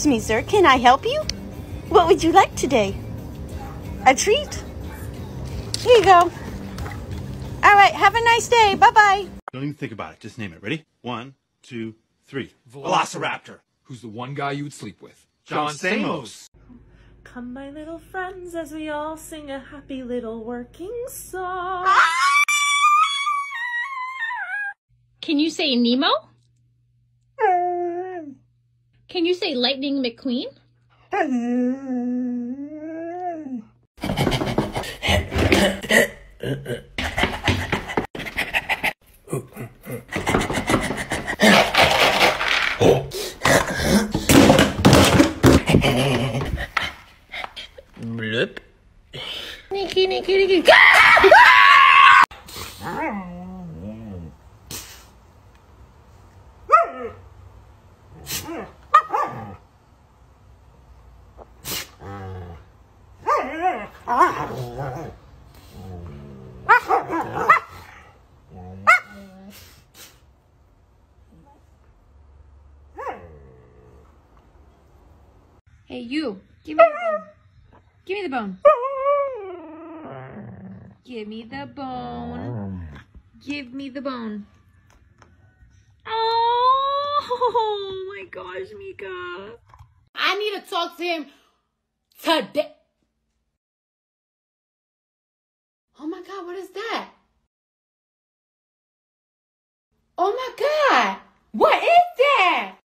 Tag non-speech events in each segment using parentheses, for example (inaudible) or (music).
Excuse me, sir. Can I help you? What would you like today? A treat? Here you go. All right. Have a nice day. Bye bye. Don't even think about it. Just name it. Ready? One, two, three. Velociraptor. Who's the one guy you would sleep with? John Stamos. Come, my little friends, as we all sing a happy little working song. Can you say Nemo? Can you say Lightning McQueen? (laughs) Hey, you. Give me the bone. Give me the bone. Give me the bone. Give me the bone. Oh (laughs) my gosh, Mika. I need to talk to him today. Oh my god, what is that? Oh my god, what is that?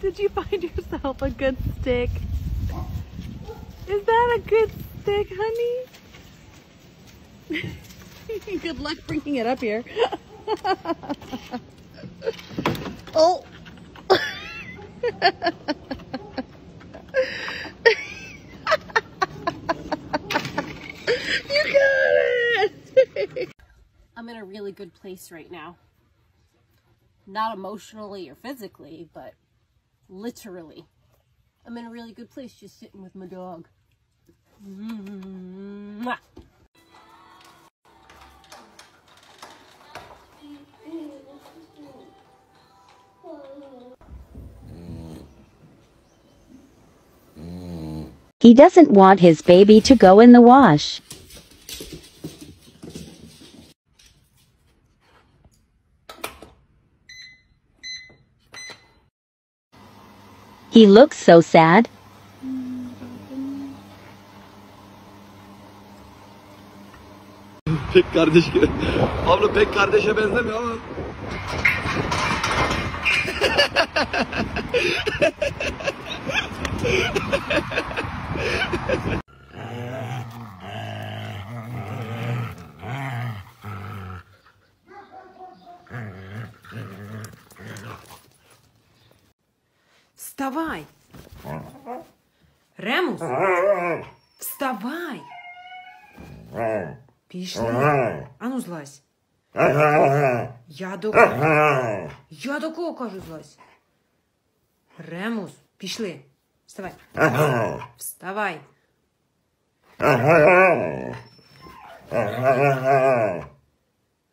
Did you find yourself a good stick? Is that a good stick, honey? (laughs) good luck bringing it up here. (laughs) oh. (laughs) you got it. I'm in a really good place right now. Not emotionally or physically, but literally. I'm in a really good place just sitting with my dog. Mwah. He doesn't want his baby to go in the wash. He looks so sad. Pek kardeş Pablo pek kardeşe benzemiyor ama. (laughs) Вставай! Ремус! Вставай! Пішли. Ану злазь. Я до кого? Я до кого кажу злазь? Ремус, пішли. Вставай. Вставай.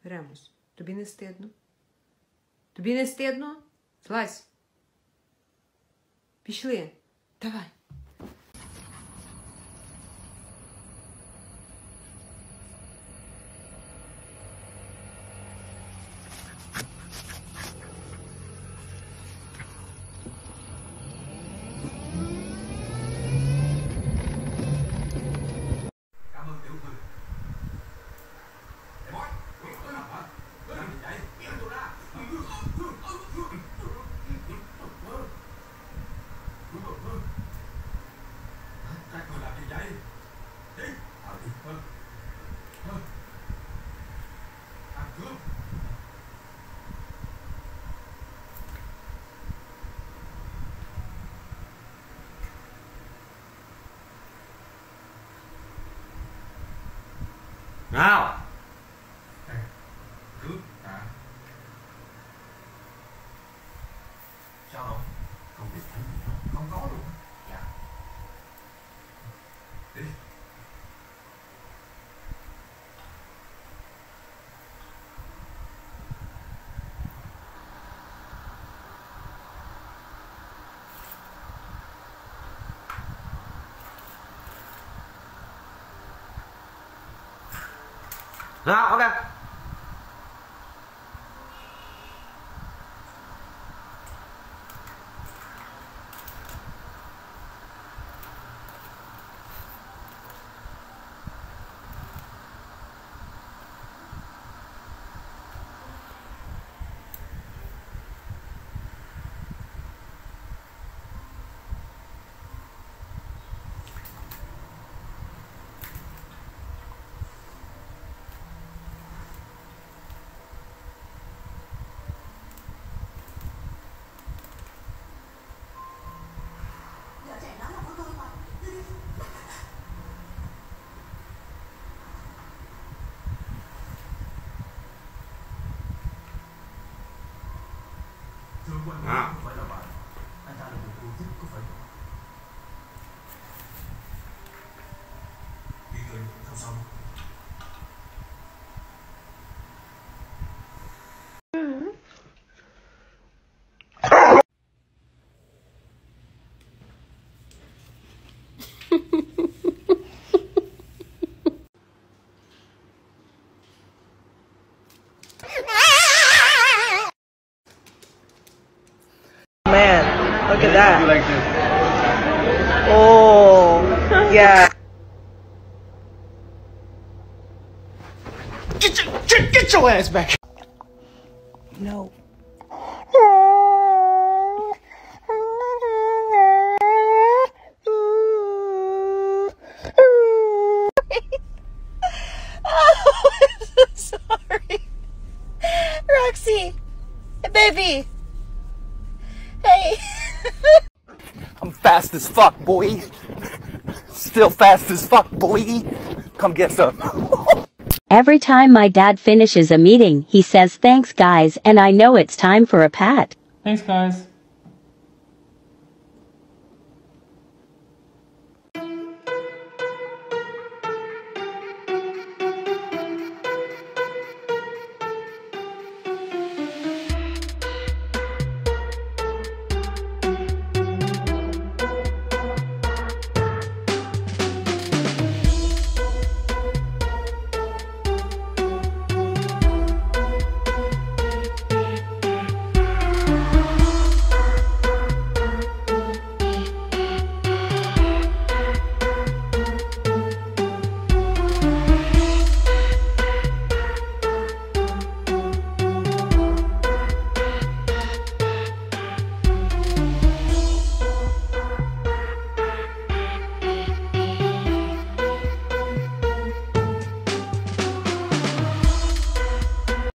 Ремус, тобі не стидно? Тобі не стидно? Злазь. Пішли. Давай. Nào. 啊 ok à. Thank you. At that. like this. Oh, yeah. Get your, get, get your ass back. No. (laughs) Oh, I'm so sorry. Roxy, baby. Fast as fuck, boy. Still fast as fuck, boy. Come get some. Every time my dad finishes a meeting, he says thanks guys and I know it's time for a pat. Thanks, guys.